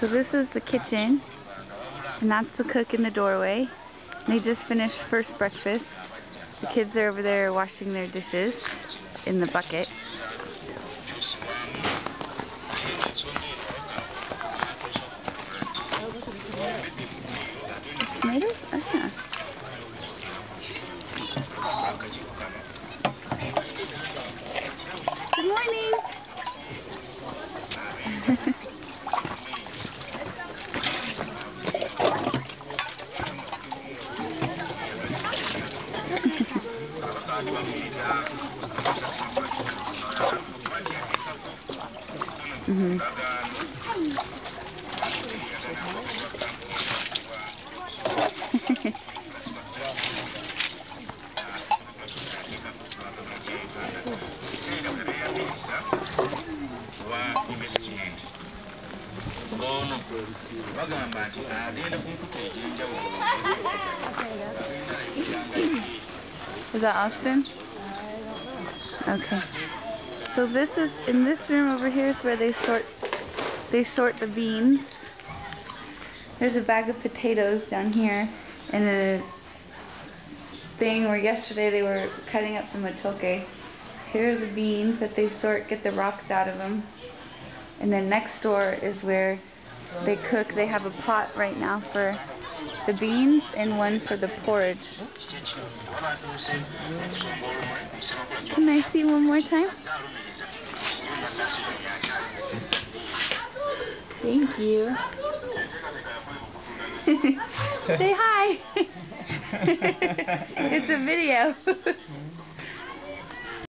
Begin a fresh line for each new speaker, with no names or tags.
So this is the kitchen, and that's the cook in the doorway. They just finished first breakfast. The kids are over there washing their dishes in the bucket. Good morning. Mhm.
ono bagamba nti agenda ku nkuta egy'enjawulo
Is that Austin? Okay. So this is in this room over here is where they sort they sort the beans. There's a bag of potatoes down here and a thing where yesterday they were cutting up some matoke. Here are the beans that they sort, get the rocks out of them. And then next door is where they cook. They have a pot right now for the beans and one for the porridge. Can I see one more time? Thank you. Say hi. it's a video.